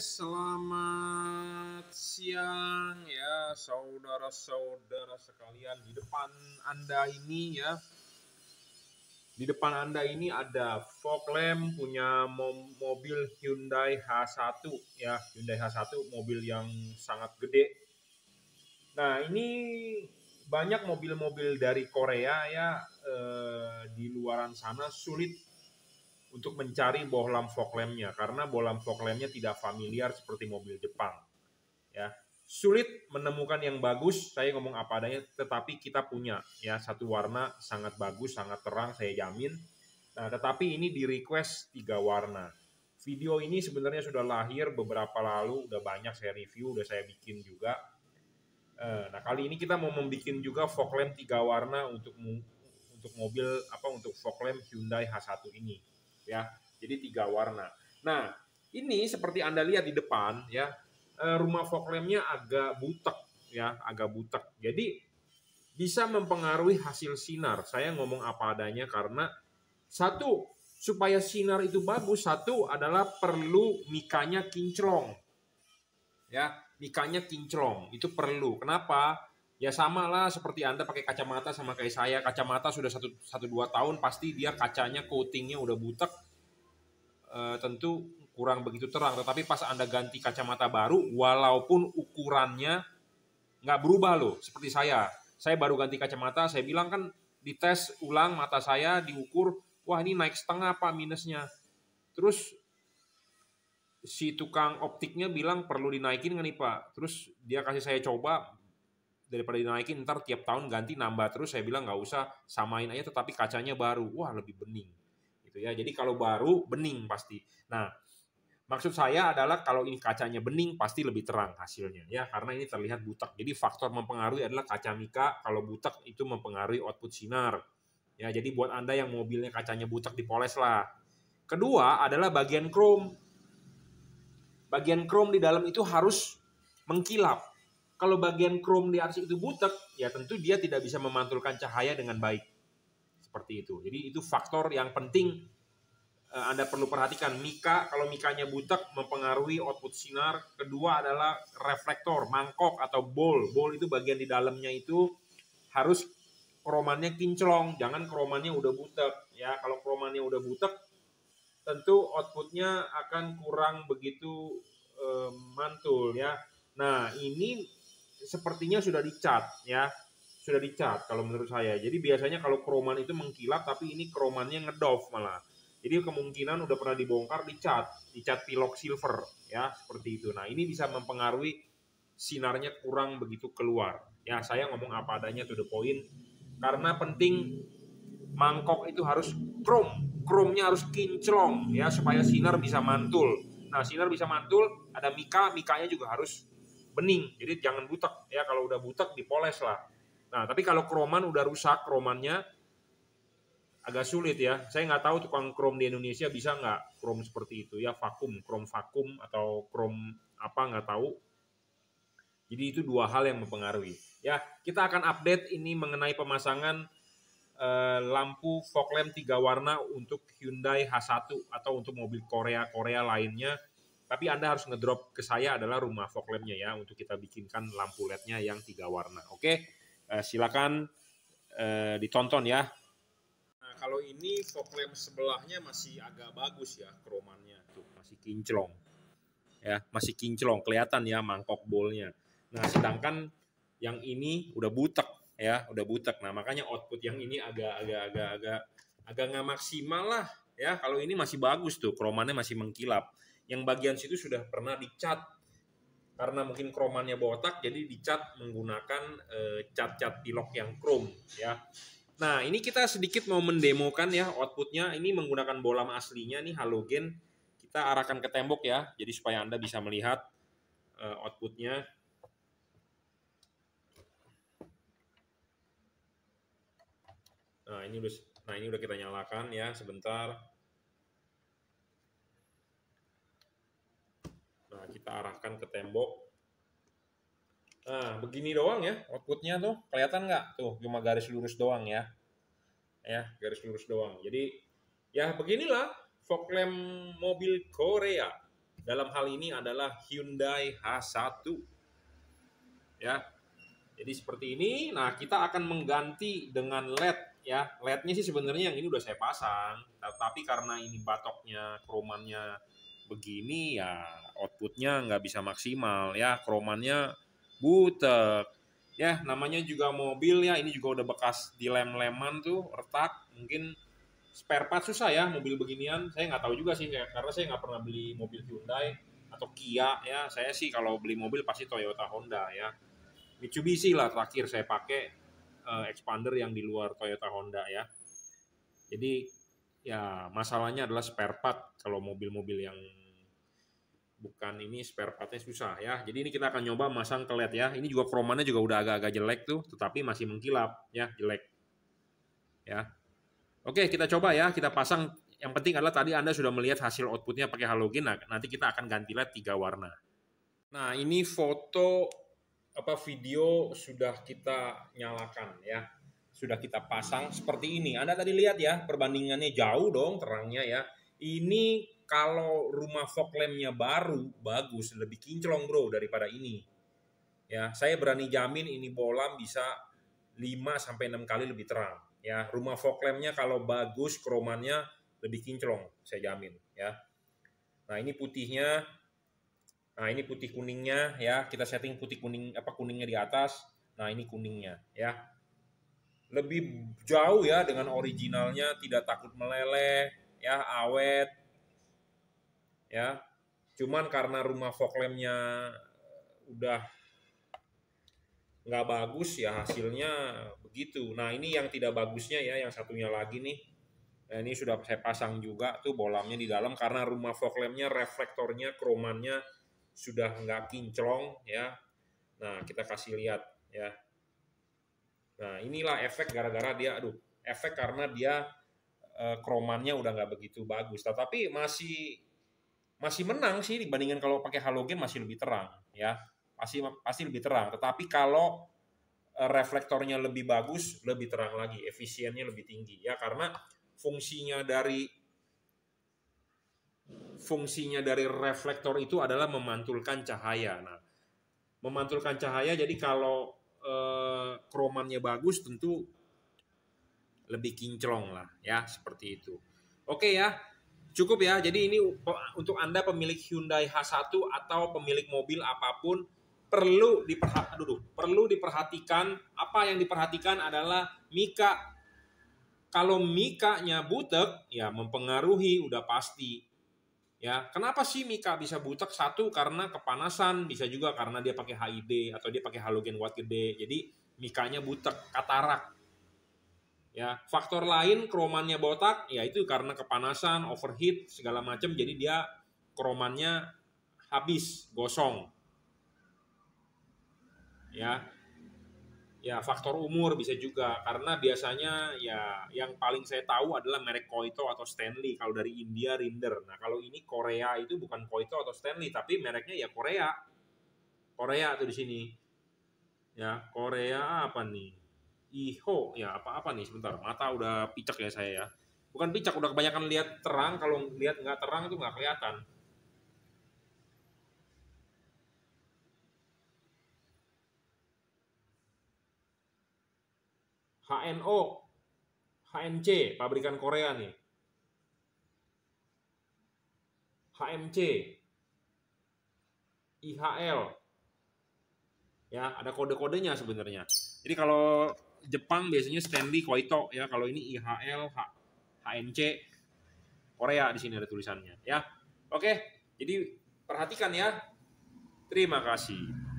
selamat siang ya saudara-saudara sekalian di depan Anda ini ya. Di depan Anda ini ada fog lamp punya mobil Hyundai H1 ya, Hyundai H1 mobil yang sangat gede. Nah, ini banyak mobil-mobil dari Korea ya eh, di luaran sana sulit untuk mencari bohlam fog lampnya karena bohlam fog lampnya tidak familiar seperti mobil Jepang. Ya, sulit menemukan yang bagus. Saya ngomong apa adanya, tetapi kita punya ya satu warna sangat bagus, sangat terang, saya jamin. Nah, tetapi ini di request tiga warna. Video ini sebenarnya sudah lahir beberapa lalu, udah banyak saya review, udah saya bikin juga. Eh, nah, kali ini kita mau membuat juga fog lamp tiga warna untuk untuk mobil apa untuk fog lamp Hyundai H1 ini ya. Jadi tiga warna. Nah, ini seperti Anda lihat di depan ya, eh, rumah fog lamp-nya agak butek ya, agak butek. Jadi bisa mempengaruhi hasil sinar. Saya ngomong apa adanya karena satu supaya sinar itu bagus, satu adalah perlu mikanya kinclong. Ya, mikanya kinclong itu perlu. Kenapa? Ya sama lah seperti Anda pakai kacamata sama kayak saya. Kacamata sudah satu, satu dua tahun pasti dia kacanya coatingnya udah butek. E, tentu kurang begitu terang. Tetapi pas Anda ganti kacamata baru walaupun ukurannya nggak berubah loh. Seperti saya. Saya baru ganti kacamata, saya bilang kan dites ulang mata saya diukur, wah ini naik setengah pak minusnya. Terus si tukang optiknya bilang perlu dinaikin nggak nih pak? Terus dia kasih saya coba, daripada dinaikin ntar tiap tahun ganti nambah terus saya bilang nggak usah samain aja tetapi kacanya baru. Wah lebih bening. Gitu ya. Jadi kalau baru bening pasti. Nah maksud saya adalah kalau ini kacanya bening pasti lebih terang hasilnya ya karena ini terlihat butak jadi faktor mempengaruhi adalah kaca mika. Kalau butak itu mempengaruhi output sinar. Ya jadi buat anda yang mobilnya kacanya butak dipoles lah. Kedua adalah bagian chrome. Bagian chrome di dalam itu harus mengkilap kalau bagian chrome di atas itu butek, ya tentu dia tidak bisa memantulkan cahaya dengan baik. Seperti itu. Jadi itu faktor yang penting eh, Anda perlu perhatikan. Mika, kalau mikanya butek mempengaruhi output sinar. Kedua adalah reflektor, mangkok atau bowl. Bowl itu bagian di dalamnya itu harus kromannya kinclong, jangan kromannya udah butek. Ya, kalau kromannya udah butek, tentu outputnya akan kurang begitu eh, mantul ya. Nah, ini sepertinya sudah dicat ya. Sudah dicat kalau menurut saya. Jadi biasanya kalau kroman itu mengkilap tapi ini kromannya ngedov malah. Jadi kemungkinan udah pernah dibongkar dicat. Dicat pilok silver ya seperti itu. Nah ini bisa mempengaruhi sinarnya kurang begitu keluar. Ya saya ngomong apa adanya to the point. Karena penting mangkok itu harus krom kromnya harus kinclong ya supaya sinar bisa mantul. Nah sinar bisa mantul ada mika mikanya juga harus bening. Jadi jangan butek ya kalau udah butek dipoles lah. Nah tapi kalau kroman udah rusak kromannya agak sulit ya. Saya nggak tahu tukang krom di Indonesia bisa nggak krom seperti itu ya vakum, krom vakum atau krom apa nggak tahu. Jadi itu dua hal yang mempengaruhi. Ya kita akan update ini mengenai pemasangan eh, lampu fog lamp tiga warna untuk Hyundai H1 atau untuk mobil Korea Korea lainnya tapi Anda harus ngedrop ke saya adalah rumah fog lampnya ya untuk kita bikinkan lampu LED-nya yang tiga warna. Oke, eh, silakan eh, ditonton ya. Nah, kalau ini fog lamp sebelahnya masih agak bagus ya kromannya tuh masih kinclong. Ya, masih kinclong kelihatan ya mangkok bolnya. Nah, sedangkan yang ini udah butek ya, udah butek. Nah, makanya output yang ini agak agak agak agak agak nggak maksimal lah ya. Kalau ini masih bagus tuh, kromannya masih mengkilap yang bagian situ sudah pernah dicat karena mungkin kromannya botak jadi dicat menggunakan uh, cat-cat pilok yang chrome ya. Nah, ini kita sedikit mau mendemokan ya outputnya. Ini menggunakan bolam aslinya nih halogen. Kita arahkan ke tembok ya, jadi supaya Anda bisa melihat uh, outputnya. Nah, ini udah nah ini udah kita nyalakan ya sebentar. Kita arahkan ke tembok. Nah, begini doang ya outputnya tuh. Kelihatan nggak? Tuh, cuma garis lurus doang ya. Ya, garis lurus doang. Jadi, ya beginilah fog lamp mobil Korea. Dalam hal ini adalah Hyundai H1. Ya. Jadi seperti ini. Nah, kita akan mengganti dengan LED ya. LED-nya sih sebenarnya yang ini udah saya pasang, tapi karena ini batoknya kromannya begini ya outputnya nggak bisa maksimal. Ya kromannya butek. Ya namanya juga mobil ya ini juga udah bekas dilem-leman tuh retak. Mungkin spare part susah ya mobil beginian. Saya nggak tahu juga sih karena saya nggak pernah beli mobil Hyundai atau Kia ya. Saya sih kalau beli mobil pasti Toyota Honda ya. Mitsubishi lah terakhir saya pakai uh, expander yang di luar Toyota Honda ya. Jadi ya masalahnya adalah spare part kalau mobil-mobil yang bukan ini spare partnya susah ya. Jadi ini kita akan nyoba masang ke LED ya. Ini juga kromannya juga udah agak-agak jelek tuh, tetapi masih mengkilap ya, jelek. Ya. Oke, kita coba ya, kita pasang. Yang penting adalah tadi Anda sudah melihat hasil outputnya pakai halogen. Nah, nanti kita akan ganti LED tiga warna. Nah, ini foto apa video sudah kita nyalakan ya. Sudah kita pasang seperti ini. Anda tadi lihat ya, perbandingannya jauh dong terangnya ya. Ini kalau rumah fog lampnya baru bagus lebih kinclong bro daripada ini. Ya saya berani jamin ini bola bisa 5 sampai 6 kali lebih terang. Ya rumah fog lampnya kalau bagus kromannya lebih kinclong saya jamin ya. Nah ini putihnya. Nah ini putih kuningnya ya. Kita setting putih kuning apa kuningnya di atas. Nah ini kuningnya ya. Lebih jauh ya dengan originalnya tidak takut meleleh ya awet ya. Cuman karena rumah fog lampnya udah nggak bagus ya hasilnya begitu. Nah ini yang tidak bagusnya ya yang satunya lagi nih. Nah, ini sudah saya pasang juga tuh bolamnya di dalam karena rumah fog lampnya reflektornya kromannya sudah nggak kinclong ya. Nah kita kasih lihat ya. Nah inilah efek gara-gara dia aduh efek karena dia eh, kromannya udah nggak begitu bagus. Tetapi masih masih menang sih dibandingkan kalau pakai halogen masih lebih terang ya. Pasti pasti lebih terang. Tetapi kalau eh, reflektornya lebih bagus lebih terang lagi. Efisiennya lebih tinggi ya. Karena fungsinya dari fungsinya dari reflektor itu adalah memantulkan cahaya. Nah memantulkan cahaya jadi kalau eh, kromannya bagus tentu lebih kinclong lah ya seperti itu. Oke ya Cukup ya. Jadi ini untuk Anda pemilik Hyundai H1 atau pemilik mobil apa pun perlu diperhatikan dulu. Perlu diperhatikan apa yang diperhatikan adalah mika. Kalau mikanya butek ya mempengaruhi udah pasti. Ya, kenapa sih mika bisa butek? Satu karena kepanasan, bisa juga karena dia pakai HID atau dia pakai halogen watt gede. Jadi mikanya butek, katarak Ya, faktor lain kromannya botak ya itu karena kepanasan, overheat segala macam jadi dia kromannya habis, gosong. Ya. Ya, faktor umur bisa juga karena biasanya ya yang paling saya tahu adalah merek Koito atau Stanley kalau dari India Rinder. Nah, kalau ini Korea itu bukan Koito atau Stanley tapi mereknya ya Korea. Korea tuh di sini. Ya, Korea apa nih? Iho. Ya apa-apa nih sebentar. Mata udah picek ya saya ya. Bukan picek udah kebanyakan lihat terang. Kalau lihat nggak terang itu nggak kelihatan. HNO HNC pabrikan Korea nih. HMC IHL ya ada kode-kodenya sebenarnya jadi kalau Jepang biasanya Stanley Koito ya. Kalau ini IHL, H, HNC, Korea di sini ada tulisannya ya. Oke, jadi perhatikan ya. Terima kasih.